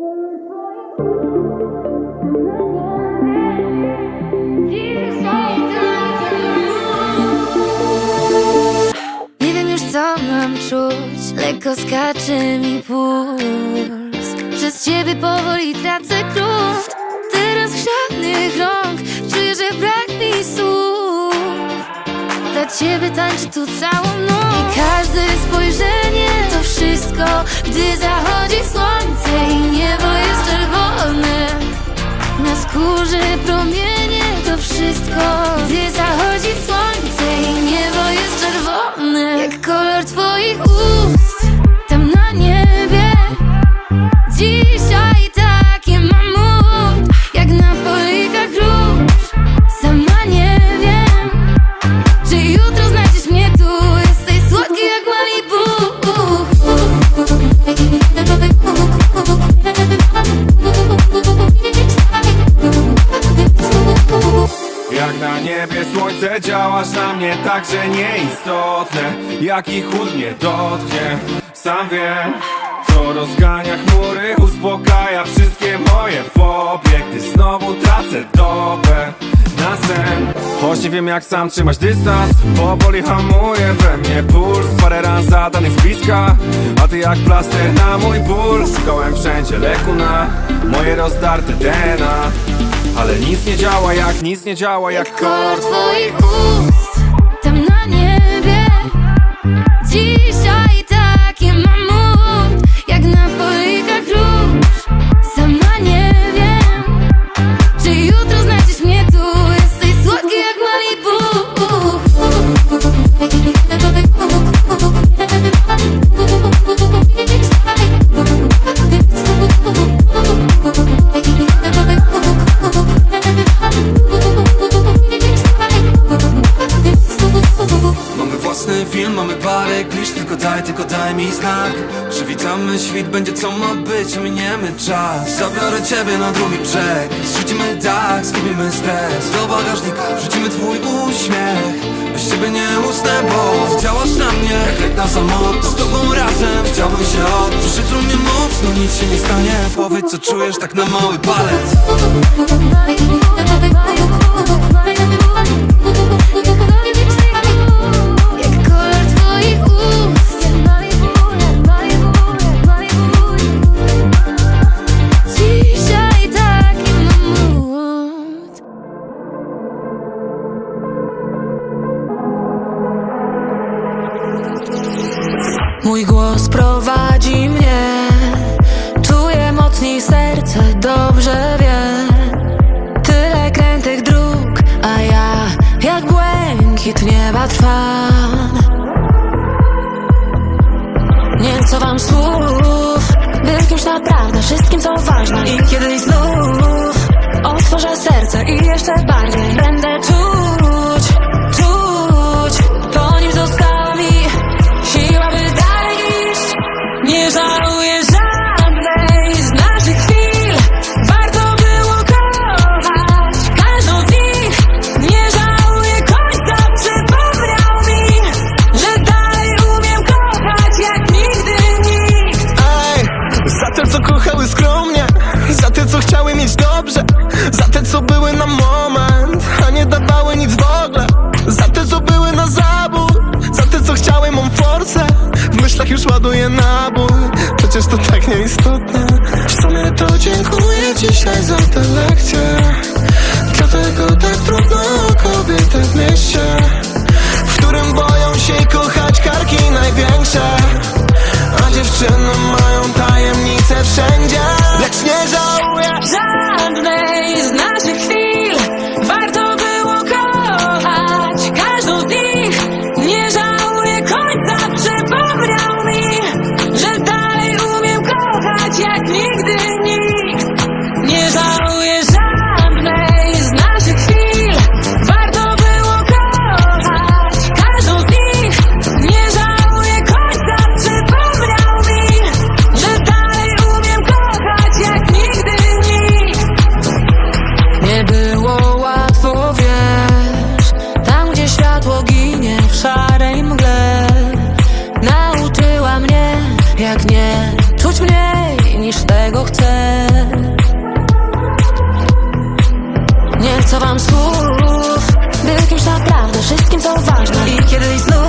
Nie wiem już co mam czuć. Lekko skacze mi puls. Przez ciebie powoli tracę grunt Teraz grzecznych rąk. Czuję, że brak mi słów. Dla ciebie tańczę tu całą noc. I każde spojrzenie to wszystko Gdy zachodzi słońce Skórze promienie to wszystko słońce działasz na mnie tak, że nieistotne. Jaki chłód mnie dotknie, sam wiem Co rozgania chmury, uspokaja wszystkie moje fobie Gdy znowu tracę dobę na sen. Choć nie wiem jak sam trzymać dystans Powoli hamuje we mnie puls. Parę ran zadanych z bliska A ty jak plaster na mój ból. Szukałem wszędzie leku na moje rozdarte DNA ale nic nie działa jak, nic nie działa jak kolor twoich ust własny film, mamy parę klisz Tylko daj, tylko daj mi znak. Przywitamy świt, będzie co ma być Miniemy czas. Zabiorę ciebie na drugi brzeg. Zrzucimy dach, zgubimy stres. Do bagażnika wrzucimy twój uśmiech. Bez ciebie nie usnę, bo Działasz na mnie, jak lek na samolot Z tobą razem. Chciałbym się odbić Przytul mnie mocno, nic się nie stanie. Powiedz co czujesz tak na mały palec Mój głos prowadzi mnie. Czuję mocniej serce, dobrze wie Tyle krętych dróg, a ja jak błękit nieba trwam. Nie chcę wam słów By kimś naprawdę wszystkim co ważne. I kiedyś znów Otworzę serce i jeszcze bardziej Będę czuć, te co kochały skromnie. Za te co chciały mieć dobrze. Za te co były na moment A nie dawały nic w ogóle. Za te co były na zabór Za te co chciały mą forsę. W myślach już ładuję nabój. Przecież to tak nieistotne. W sumie to dziękuję dzisiaj za te lekcje nie było łatwo, wiesz. Tam, gdzie światło ginie w szarej mgle Nauczyła mnie, jak nie czuć mniej niż tego chcę. Nie chcę wam słów, by kimś naprawdę wszystkim co ważne no I kiedyś znów